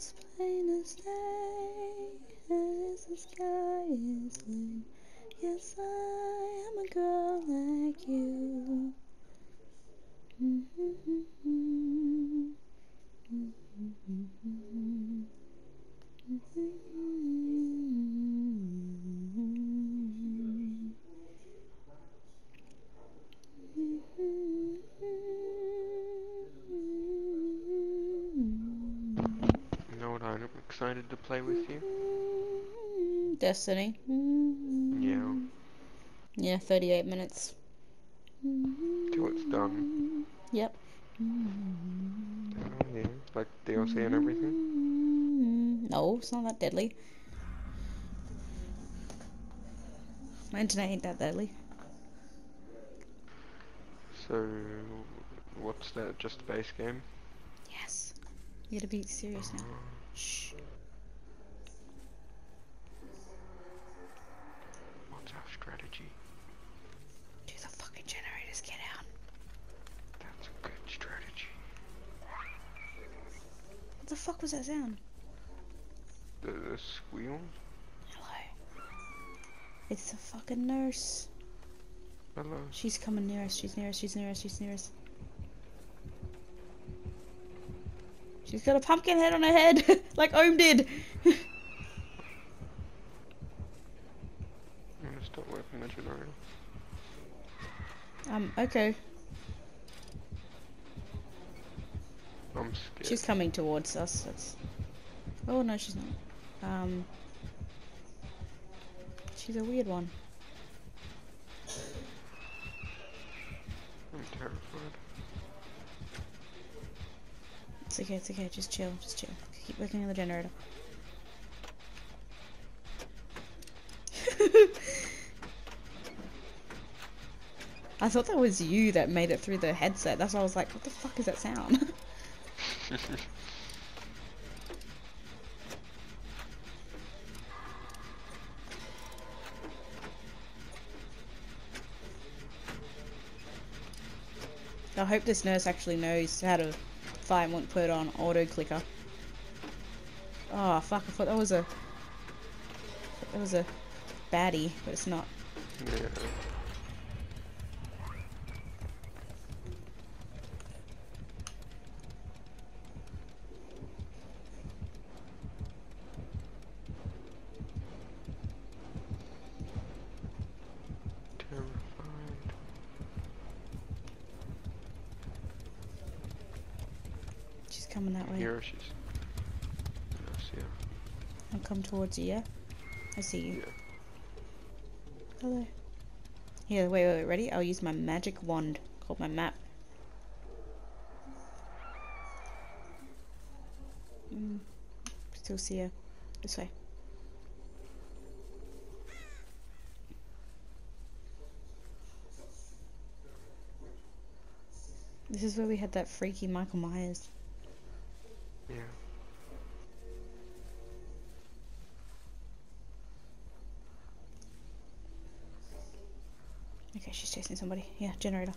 It's plain as day as the sky is blue. Yes, I am a girl like you. You know what I'm excited to play with you? Destiny. Yeah. Yeah, 38 minutes. Till it's done. Yep. Oh, yeah. Like DLC and everything? No, it's not that deadly. My internet ain't that deadly. So, what's that? Just a base game? Yes. You gotta be serious now. Oh. Shh. What's our strategy? Do the fucking generators get out? That's a good strategy. What the fuck was that sound? The, the squeal? Hello. It's the fucking nurse. Hello. She's coming near us. She's near us. She's near us. She's near us. She's got a pumpkin head on her head, like Ohm did. I'm gonna stop working the generator. um. Okay. I'm scared. She's coming towards us. That's. Oh no, she's not. Um. She's a weird one. I'm terrified. It's okay. It's okay. Just chill. Just chill. Keep working on the generator. I thought that was you that made it through the headset. That's why I was like, what the fuck is that sound? I hope this nurse actually knows how to fight and put on auto clicker. Oh fuck, I thought that was a that was a baddie, but it's not. yeah. Terrified. She's coming that way. Here she's. I see her. I'll come towards you, yeah? I see you. Yeah. Hello. Here, wait, wait, wait, ready? I'll use my magic wand called my map. Mm, still see her. This way. This is where we had that freaky Michael Myers. Okay, she's chasing somebody. Yeah, generator.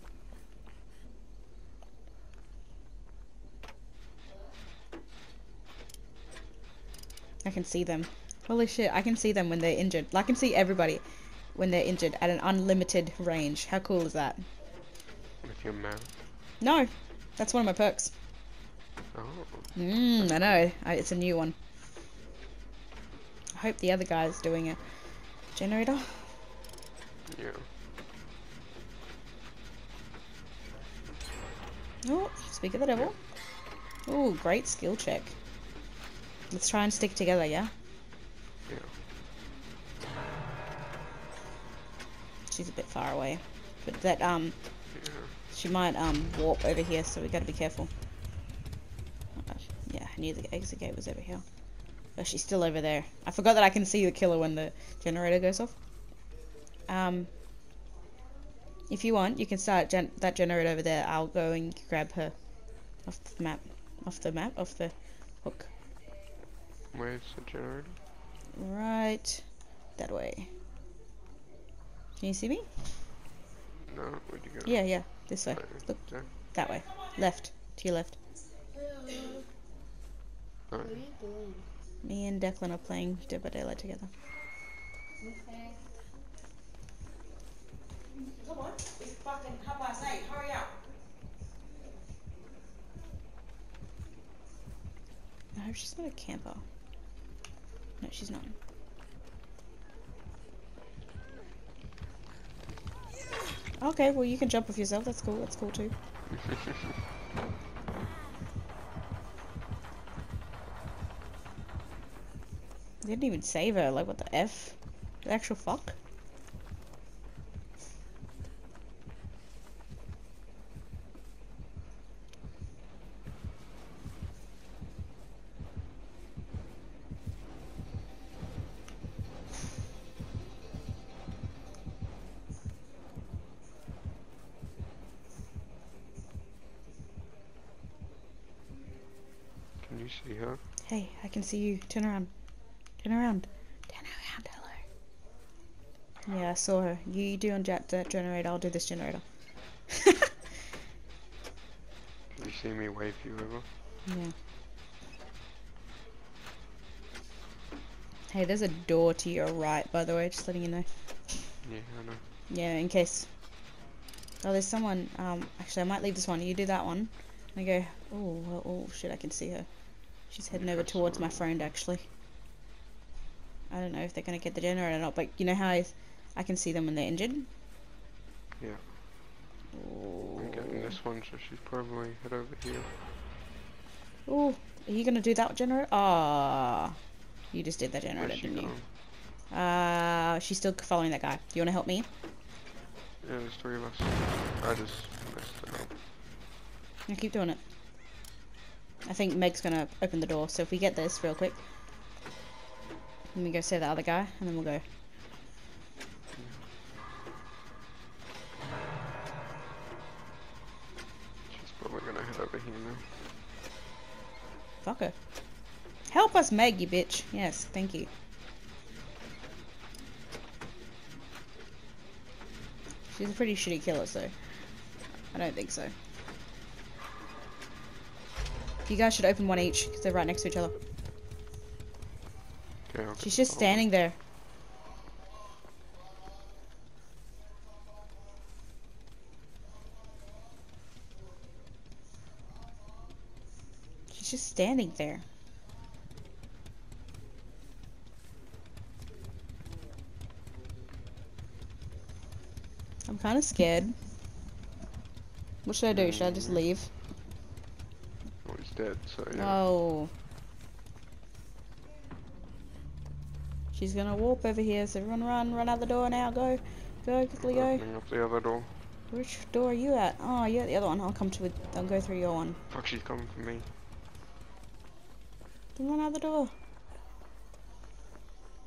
I can see them. Holy shit, I can see them when they're injured. I can see everybody when they're injured at an unlimited range. How cool is that? With your mouth. No, that's one of my perks. Oh. Mmm, I know. I, it's a new one. I hope the other guy's doing a generator. Yeah. Oh, speak of the devil. Oh, great skill check. Let's try and stick together, yeah? Yeah. She's a bit far away. But that, um, Yeah. she might, um, warp over here, so we gotta be careful. Yeah, I knew the exit gate was over here. Oh, she's still over there. I forgot that I can see the killer when the generator goes off. Um, if you want, you can start gen that generator over there. I'll go and grab her off the map. Off the map? Off the hook. Where's the generator? Right that way. Can you see me? No, where'd you go? Yeah, yeah. This way. There. Look, There. that way. Left. To your left. What are you doing? Me and Declan are playing Dead by Daylight together. Okay. Come on, it's fucking half past eight. Hurry up. I hope she's not a camper. No, she's not. Okay, well you can jump with yourself. That's cool. That's cool too. They didn't even save her. Like what the f? The actual fuck? See her? Hey, I can see you. Turn around. Turn around. Turn around. Hello. Yeah, I saw her. You do on jet that generator. I'll do this generator. Can you see me wave you over? yeah. Hey, there's a door to your right, by the way. Just letting you know. Yeah, I know. Yeah, in case. Oh, there's someone. Um, actually, I might leave this one. You do that one. And I go. Oh, well, oh shit! I can see her. She's heading over towards my friend. Actually. I don't know if they're gonna get the generator or not, but you know how I, I can see them when they're injured. Yeah. Oh. I'm getting this one, so she's probably head over here. Oh, are you gonna do that generator? Ah, you just did that generator, didn't you? Uh, she's still following that guy. Do you wanna help me? Yeah, there's three of us. I just messed it up. Yeah, keep doing it. I think Meg's gonna open the door, so if we get this real quick. Let me go save the other guy, and then we'll go. She's probably gonna head over here now. Fuck her. Help us, Meg, you bitch. Yes, thank you. She's a pretty shitty killer, so. I don't think so. You guys should open one each, because they're right next to each other. Okay, She's just standing there. She's just standing there. I'm kind of scared. What should I do? Should I just leave? Oh, dead, so yeah. Oh. She's gonna warp over here, so everyone run, run out the door now, go. Go, quickly go. Opening up the other door. Which door are you at? Oh, you're at the other one. I'll come to it. I'll go through your one. Fuck, she's coming for me. Then run out the door.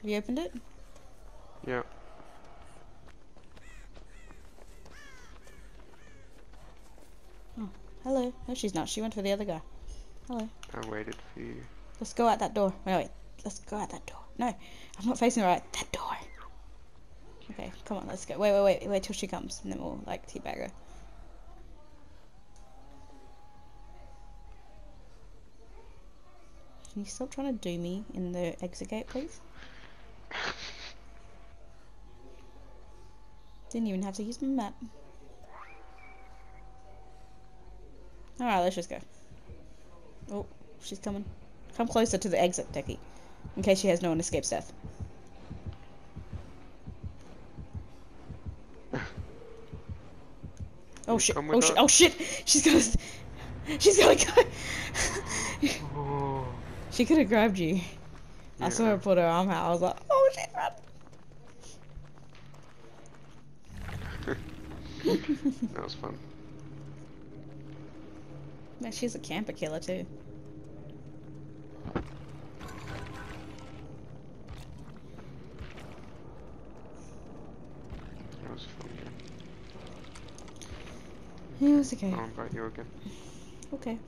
Have you opened it? Yeah. Oh, hello. No, she's not. She went for the other guy. Hello. I waited for you. Let's go out that door. Wait, wait. Let's go out that door. No, I'm not facing the right. That door. Okay, come on. Let's go. Wait, wait, wait. Wait till she comes, and then we'll like teabag her. Can you stop trying to do me in the exit gate, please? Didn't even have to use my map. Alright, let's just go. Oh, she's coming. Come closer to the exit, Decky. In case she has no one escapes death. Oh shit! Oh shit! Oh shit! She's gonna. She's gonna go. Oh. she could have grabbed you. I saw her put her arm out. I was like, oh shit! Run. that was fun. Man, she's a camper killer too. That was. Yeah, it was okay. I'll invite you again. Okay.